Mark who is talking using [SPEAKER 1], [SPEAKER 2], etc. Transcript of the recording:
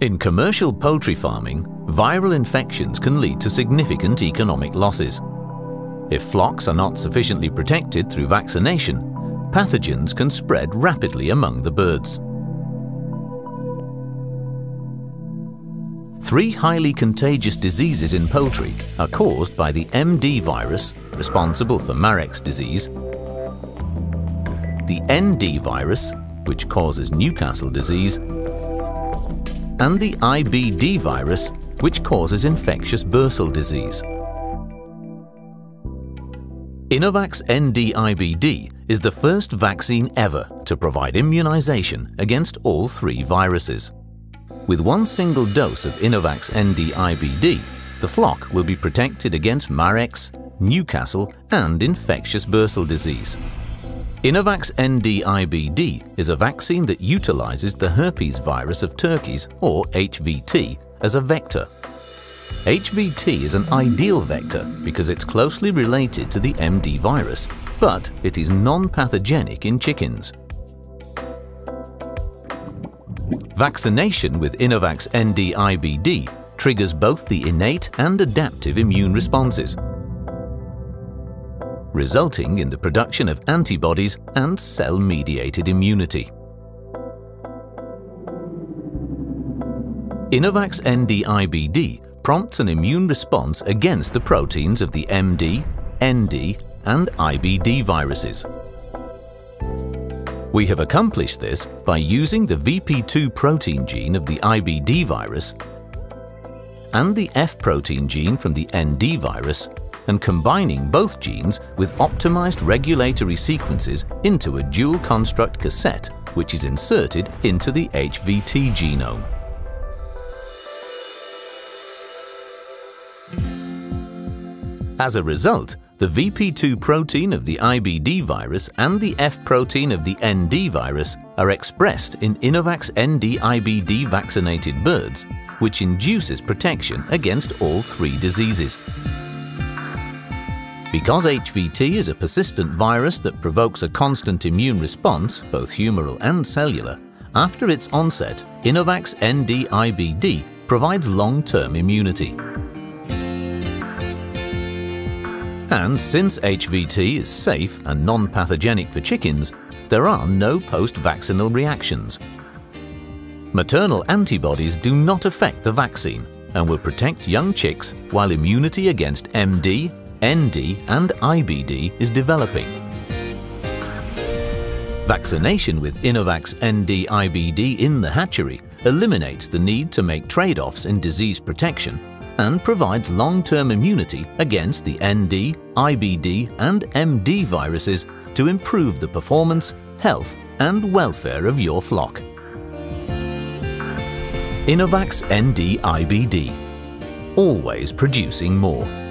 [SPEAKER 1] In commercial poultry farming, viral infections can lead to significant economic losses. If flocks are not sufficiently protected through vaccination, pathogens can spread rapidly among the birds. Three highly contagious diseases in poultry are caused by the MD virus, responsible for Marek's disease, the ND virus, which causes Newcastle disease, and the IBD virus, which causes infectious bursal disease. Innovax ND-IBD is the first vaccine ever to provide immunization against all three viruses. With one single dose of Innovax ND-IBD, the flock will be protected against Marek's, Newcastle and infectious bursal disease. Innovax ND-IBD is a vaccine that utilizes the herpes virus of turkeys, or HVT, as a vector. HVT is an ideal vector because it's closely related to the MD virus, but it is non-pathogenic in chickens. Vaccination with Innovax ND-IBD triggers both the innate and adaptive immune responses, resulting in the production of antibodies and cell-mediated immunity. Innovax ND-IBD prompts an immune response against the proteins of the MD, ND and IBD viruses. We have accomplished this by using the VP2 protein gene of the IBD virus and the F protein gene from the ND virus and combining both genes with optimized regulatory sequences into a dual construct cassette which is inserted into the HVT genome. As a result, the VP2 protein of the IBD virus and the F protein of the ND virus are expressed in Innovax ND-IBD vaccinated birds, which induces protection against all three diseases. Because HVT is a persistent virus that provokes a constant immune response, both humoral and cellular, after its onset, Innovax ND-IBD provides long-term immunity. And since HVT is safe and non-pathogenic for chickens, there are no post-vaccinal reactions. Maternal antibodies do not affect the vaccine and will protect young chicks while immunity against MD, ND and IBD is developing. Vaccination with Innovax ND-IBD in the hatchery eliminates the need to make trade-offs in disease protection and provides long-term immunity against the ND, IBD and MD viruses to improve the performance, health and welfare of your flock. Innovax ND-IBD, always producing more.